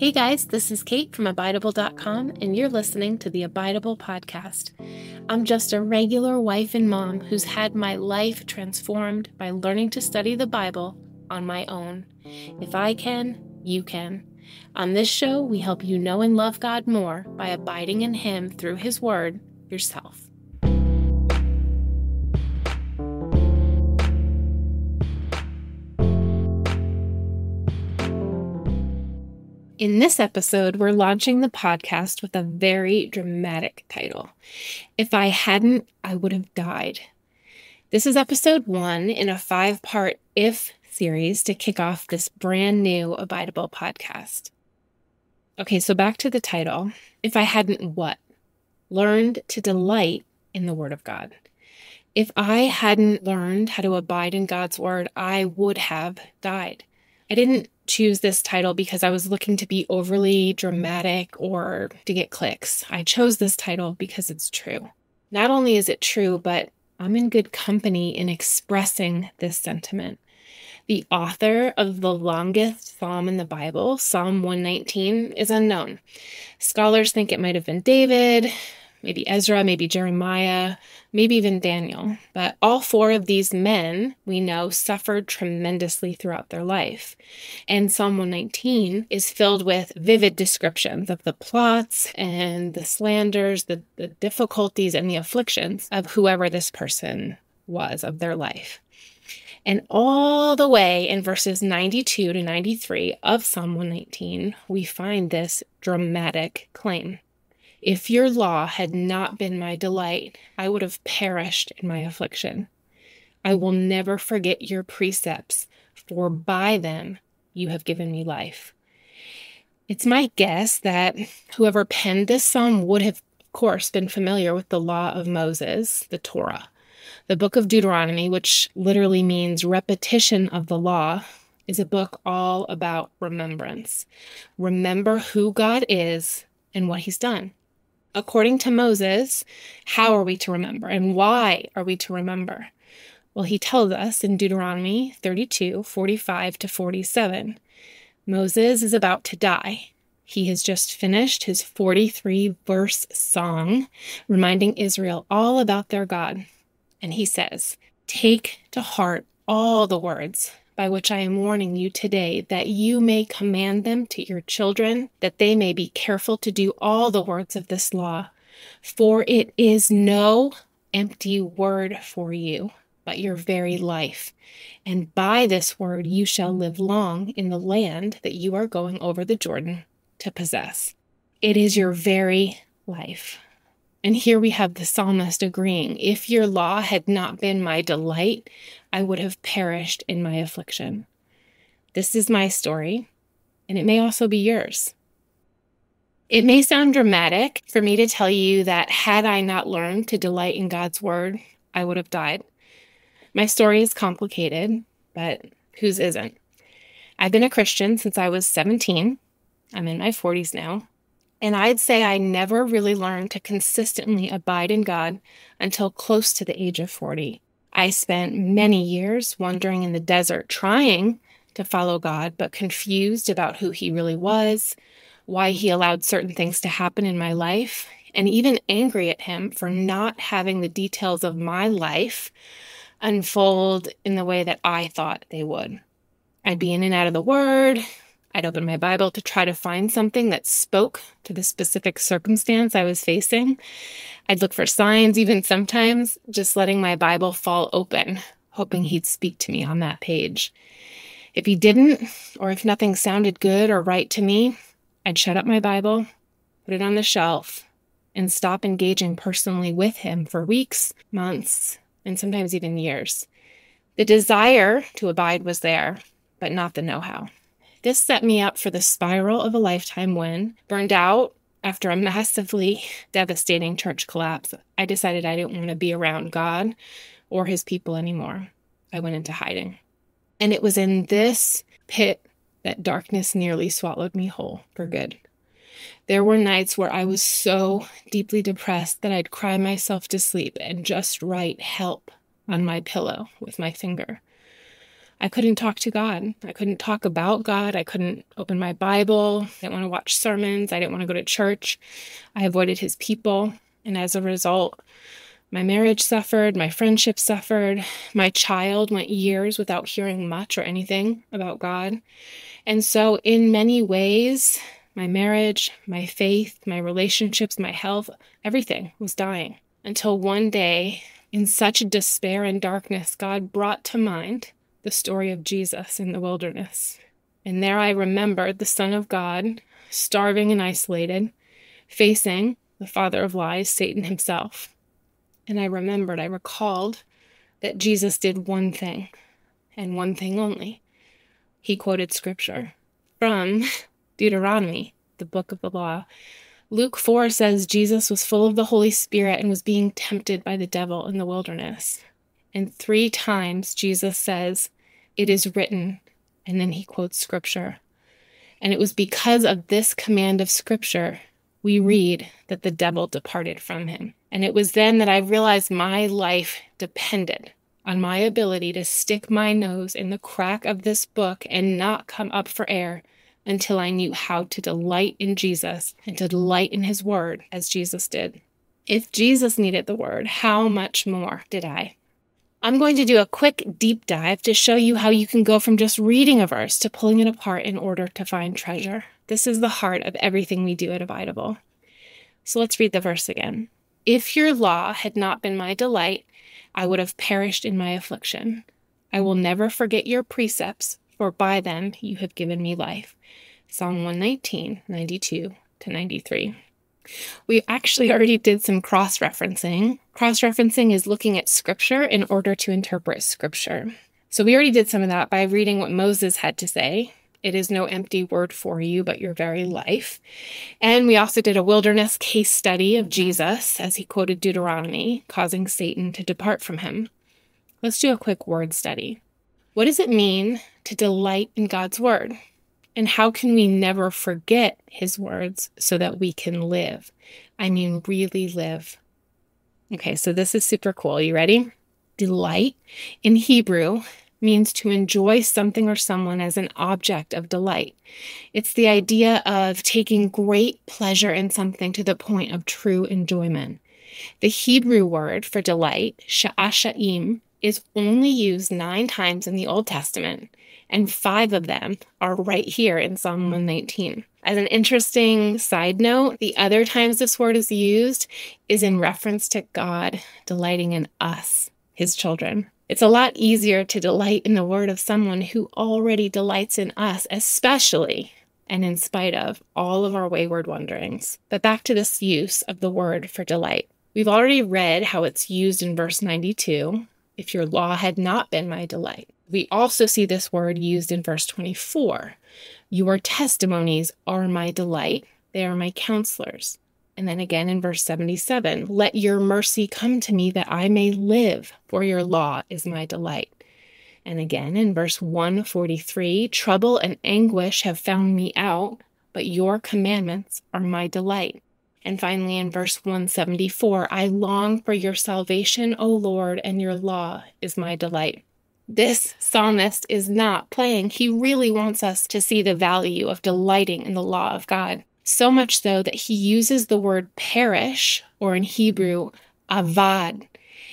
Hey guys, this is Kate from Abidible.com, and you're listening to the Abidible Podcast. I'm just a regular wife and mom who's had my life transformed by learning to study the Bible on my own. If I can, you can. On this show, we help you know and love God more by abiding in Him through His Word yourself. In this episode, we're launching the podcast with a very dramatic title. If I hadn't, I would have died. This is episode one in a five part If series to kick off this brand new Abidible podcast. Okay, so back to the title. If I hadn't what? Learned to delight in the Word of God. If I hadn't learned how to abide in God's Word, I would have died. I didn't choose this title because I was looking to be overly dramatic or to get clicks. I chose this title because it's true. Not only is it true, but I'm in good company in expressing this sentiment. The author of the longest psalm in the Bible, Psalm 119, is unknown. Scholars think it might have been David, maybe Ezra, maybe Jeremiah, maybe even Daniel. But all four of these men, we know, suffered tremendously throughout their life. And Psalm 119 is filled with vivid descriptions of the plots and the slanders, the, the difficulties, and the afflictions of whoever this person was of their life. And all the way in verses 92 to 93 of Psalm 119, we find this dramatic claim. If your law had not been my delight, I would have perished in my affliction. I will never forget your precepts, for by them you have given me life. It's my guess that whoever penned this psalm would have, of course, been familiar with the law of Moses, the Torah. The book of Deuteronomy, which literally means repetition of the law, is a book all about remembrance. Remember who God is and what he's done according to Moses, how mm. are we to remember and why are we to remember? Well, he tells us in Deuteronomy 32 45 to 47. Moses is about to die. He has just finished his 43 verse song, reminding Israel all about their God. And he says, Take to heart all the words by which I am warning you today, that you may command them to your children, that they may be careful to do all the words of this law. For it is no empty word for you, but your very life. And by this word you shall live long in the land that you are going over the Jordan to possess. It is your very life. And here we have the psalmist agreeing If your law had not been my delight, I would have perished in my affliction. This is my story, and it may also be yours. It may sound dramatic for me to tell you that had I not learned to delight in God's word, I would have died. My story is complicated, but whose isn't? I've been a Christian since I was 17. I'm in my 40s now. And I'd say I never really learned to consistently abide in God until close to the age of 40. I spent many years wandering in the desert trying to follow God, but confused about who He really was, why He allowed certain things to happen in my life, and even angry at Him for not having the details of my life unfold in the way that I thought they would. I'd be in and out of the Word, I'd open my Bible to try to find something that spoke to the specific circumstance I was facing. I'd look for signs, even sometimes just letting my Bible fall open, hoping he'd speak to me on that page. If he didn't, or if nothing sounded good or right to me, I'd shut up my Bible, put it on the shelf, and stop engaging personally with him for weeks, months, and sometimes even years. The desire to abide was there, but not the know how. This set me up for the spiral of a lifetime when, burned out after a massively devastating church collapse, I decided I didn't want to be around God or his people anymore. I went into hiding. And it was in this pit that darkness nearly swallowed me whole for good. There were nights where I was so deeply depressed that I'd cry myself to sleep and just write help on my pillow with my finger. I couldn't talk to God. I couldn't talk about God. I couldn't open my Bible. I didn't want to watch sermons. I didn't want to go to church. I avoided his people. And as a result, my marriage suffered, my friendship suffered, my child went years without hearing much or anything about God. And so, in many ways, my marriage, my faith, my relationships, my health, everything was dying until one day, in such despair and darkness, God brought to mind the story of Jesus in the wilderness. And there I remembered the Son of God, starving and isolated, facing the father of lies, Satan himself. And I remembered, I recalled that Jesus did one thing, and one thing only. He quoted scripture from Deuteronomy, the book of the law. Luke 4 says Jesus was full of the Holy Spirit and was being tempted by the devil in the wilderness. And three times Jesus says, It is written. And then he quotes scripture. And it was because of this command of scripture we read that the devil departed from him. And it was then that I realized my life depended on my ability to stick my nose in the crack of this book and not come up for air until I knew how to delight in Jesus and to delight in his word as Jesus did. If Jesus needed the word, how much more did I? I'm going to do a quick deep dive to show you how you can go from just reading a verse to pulling it apart in order to find treasure. This is the heart of everything we do at Abidible. So let's read the verse again. If your law had not been my delight, I would have perished in my affliction. I will never forget your precepts, for by them you have given me life. Psalm 119, 92 to 93. We actually already did some cross referencing. Cross referencing is looking at scripture in order to interpret scripture. So we already did some of that by reading what Moses had to say. It is no empty word for you, but your very life. And we also did a wilderness case study of Jesus as he quoted Deuteronomy, causing Satan to depart from him. Let's do a quick word study. What does it mean to delight in God's word? And how can we never forget his words so that we can live? I mean, really live. Okay, so this is super cool. You ready? Delight in Hebrew means to enjoy something or someone as an object of delight. It's the idea of taking great pleasure in something to the point of true enjoyment. The Hebrew word for delight, sha'asha'im, is only used nine times in the Old Testament, and five of them are right here in Psalm hmm. 119. As an interesting side note, the other times this word is used is in reference to God delighting in us, his children. It's a lot easier to delight in the word of someone who already delights in us, especially and in spite of all of our wayward wanderings. But back to this use of the word for delight. We've already read how it's used in verse 92 if your law had not been my delight. We also see this word used in verse 24. Your testimonies are my delight, they are my counselors. And then again in verse 77 let your mercy come to me that I may live, for your law is my delight. And again in verse 143 trouble and anguish have found me out, but your commandments are my delight. And finally, in verse 174, I long for your salvation, O Lord, and your law is my delight. This psalmist is not playing. He really wants us to see the value of delighting in the law of God. So much so that he uses the word perish, or in Hebrew, avad.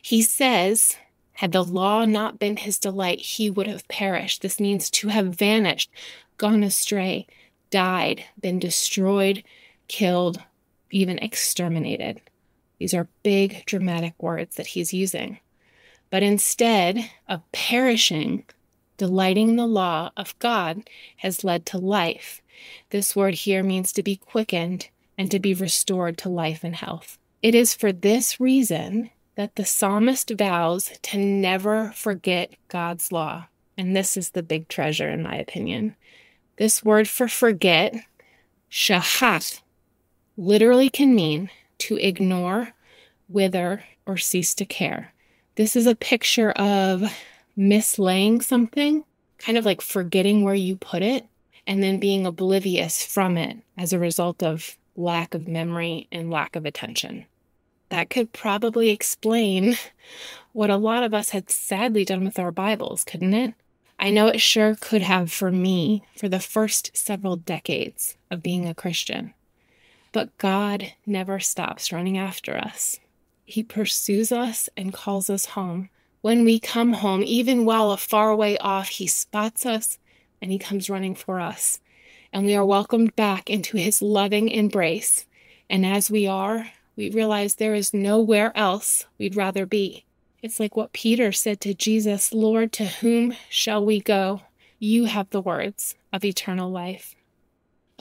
He says, had the law not been his delight, he would have perished. This means to have vanished, gone astray, died, been destroyed, killed, even exterminated. These are big, dramatic words that he's using. But instead of perishing, delighting in the law of God has led to life. This word here means to be quickened and to be restored to life and health. It is for this reason that the psalmist vows to never forget God's law. And this is the big treasure, in my opinion. This word for forget, shahat, literally can mean to ignore, wither, or cease to care. This is a picture of mislaying something, kind of like forgetting where you put it, and then being oblivious from it as a result of lack of memory and lack of attention. That could probably explain what a lot of us had sadly done with our Bibles, couldn't it? I know it sure could have for me for the first several decades of being a Christian. But God never stops running after us. He pursues us and calls us home. When we come home, even while a far way off, He spots us and He comes running for us. And we are welcomed back into His loving embrace. And as we are, we realize there is nowhere else we'd rather be. It's like what Peter said to Jesus Lord, to whom shall we go? You have the words of eternal life.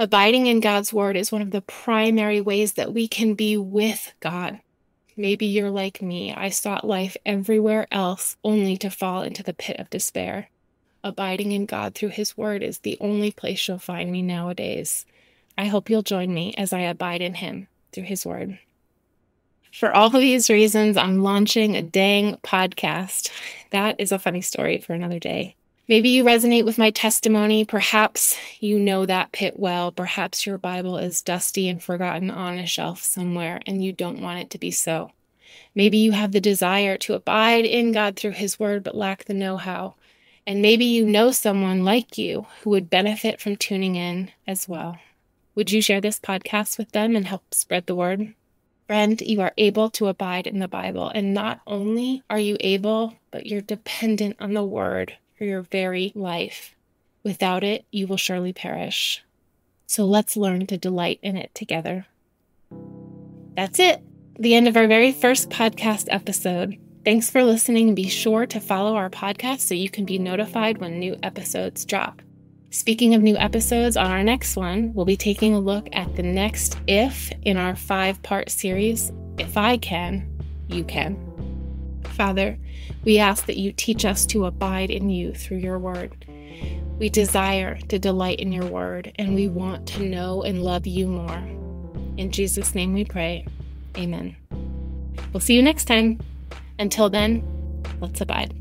Abiding in God's word is one of the primary ways that we can be with God. Maybe you're like me. I sought life everywhere else only to fall into the pit of despair. Abiding in God through His Word is the only place you'll find me nowadays. I hope you'll join me as I abide in Him through His Word. For all these reasons, I'm launching a dang podcast. That is a funny story for another day. Maybe you resonate with my testimony. Perhaps you know that pit well. Perhaps your Bible is dusty and forgotten on a shelf somewhere and you don't want it to be so. Maybe you have the desire to abide in God through His Word but lack the know how. And maybe you know someone like you who would benefit from tuning in as well. Would you share this podcast with them and help spread the word? Friend, you are able to abide in the Bible. And not only are you able, but you're dependent on the Word for your very life. Without it, you will surely perish. So let's learn to delight in it together. That's it, the end of our very first podcast episode. Thanks for listening be sure to follow our podcast so you can be notified when new episodes drop. Speaking of new episodes, on our next one, we'll be taking a look at the next if in our five part series If I Can, You Can. Father, we ask that you teach us to abide in you through your word. We desire to delight in your word, and we want to know and love you more. In Jesus' name we pray. Amen. We'll see you next time. Until then, let's abide.